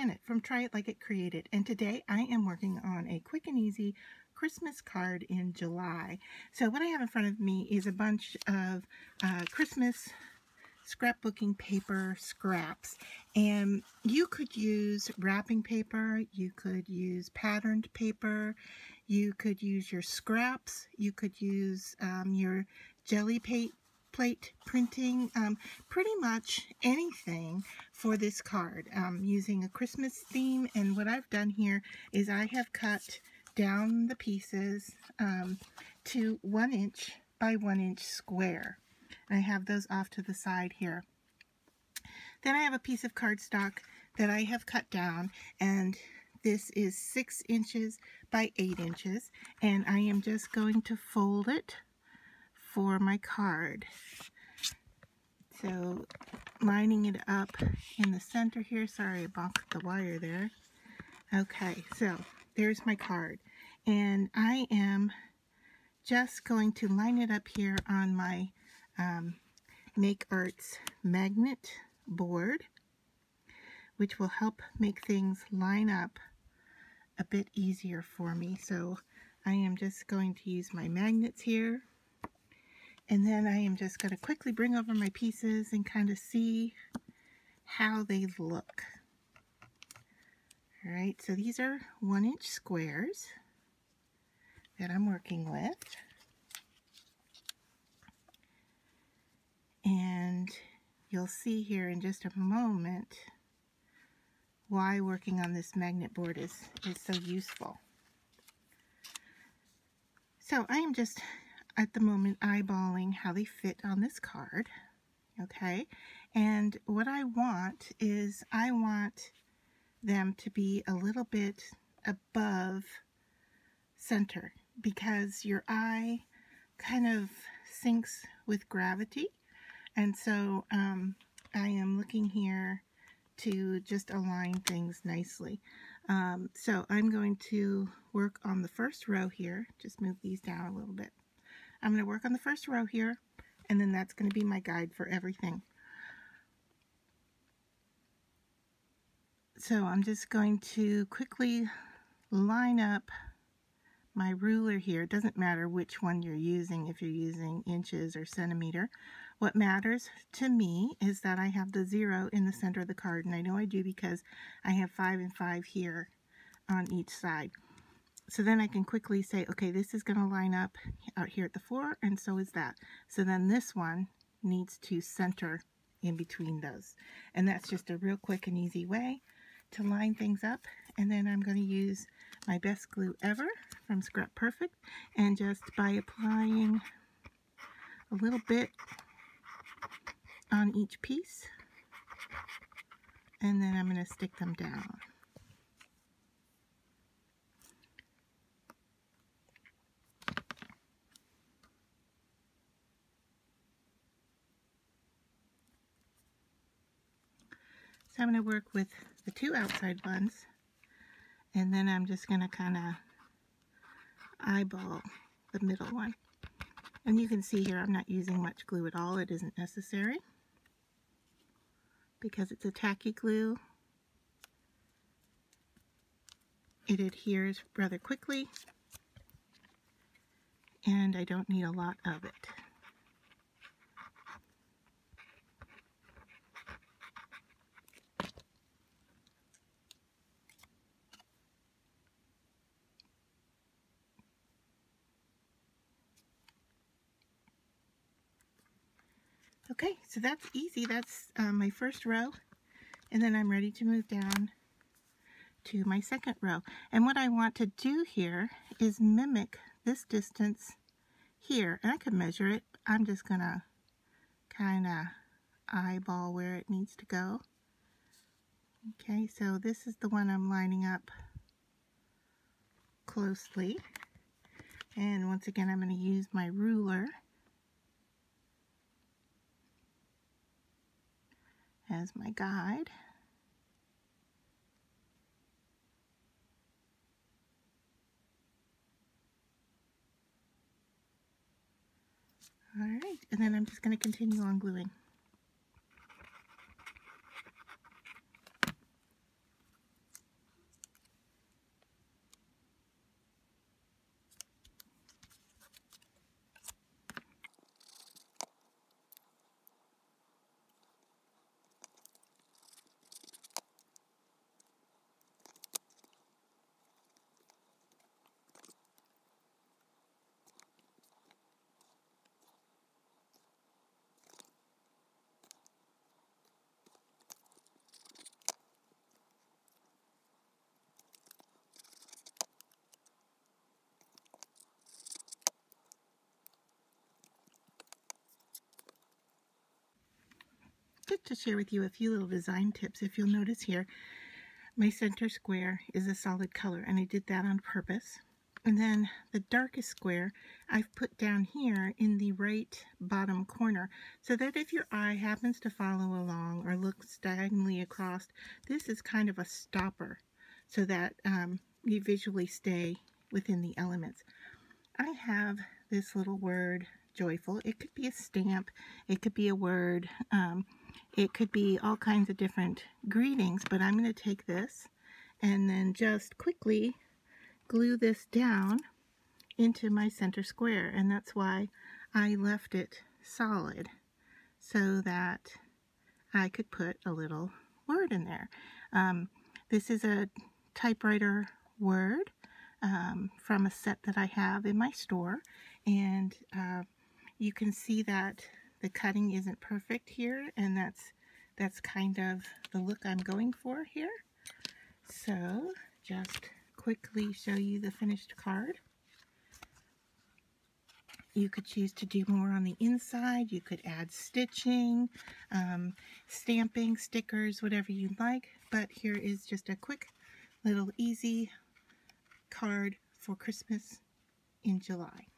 Janet from Try It Like It Create It, and today I am working on a quick and easy Christmas card in July. So what I have in front of me is a bunch of uh, Christmas scrapbooking paper scraps and you could use wrapping paper, you could use patterned paper, you could use your scraps, you could use um, your jelly paint plate printing, um, pretty much anything for this card um, using a Christmas theme. And what I've done here is I have cut down the pieces um, to one inch by one inch square. And I have those off to the side here. Then I have a piece of cardstock that I have cut down and this is six inches by eight inches and I am just going to fold it for my card. So lining it up in the center here. Sorry, I bonked the wire there. Okay, so there's my card. And I am just going to line it up here on my um, Make Arts magnet board, which will help make things line up a bit easier for me. So I am just going to use my magnets here and then I am just going to quickly bring over my pieces and kind of see how they look. All right, so these are one inch squares that I'm working with. And you'll see here in just a moment why working on this magnet board is, is so useful. So I am just at the moment eyeballing how they fit on this card. Okay, and what I want is I want them to be a little bit above center because your eye kind of sinks with gravity. And so um, I am looking here to just align things nicely. Um, so I'm going to work on the first row here. Just move these down a little bit. I'm going to work on the first row here, and then that's going to be my guide for everything. So I'm just going to quickly line up my ruler here. It doesn't matter which one you're using, if you're using inches or centimeter. What matters to me is that I have the zero in the center of the card, and I know I do because I have five and five here on each side. So then I can quickly say, okay, this is going to line up out here at the floor, and so is that. So then this one needs to center in between those. And that's just a real quick and easy way to line things up. And then I'm going to use my best glue ever from ScraPerfect, and just by applying a little bit on each piece, and then I'm going to stick them down. I'm going to work with the two outside ones and then I'm just going to kind of eyeball the middle one. And you can see here I'm not using much glue at all. It isn't necessary because it's a tacky glue. It adheres rather quickly and I don't need a lot of it. Okay, so that's easy. That's uh, my first row. And then I'm ready to move down to my second row. And what I want to do here is mimic this distance here. And I can measure it. I'm just going to kind of eyeball where it needs to go. Okay, so this is the one I'm lining up closely. And once again, I'm going to use my ruler as my guide. All right, and then I'm just going to continue on gluing. Wanted to share with you a few little design tips. If you'll notice here, my center square is a solid color, and I did that on purpose. And then the darkest square I've put down here in the right bottom corner so that if your eye happens to follow along or look diagonally across, this is kind of a stopper so that um, you visually stay within the elements. I have this little word, joyful. It could be a stamp, it could be a word, um, it could be all kinds of different greetings, but I'm going to take this and then just quickly glue this down into my center square and that's why I left it solid so that I could put a little word in there. Um, this is a typewriter word um, from a set that I have in my store and uh, you can see that the cutting isn't perfect here and that's that's kind of the look I'm going for here. So just quickly show you the finished card. You could choose to do more on the inside. You could add stitching, um, stamping, stickers, whatever you'd like. But here is just a quick little easy card for Christmas in July.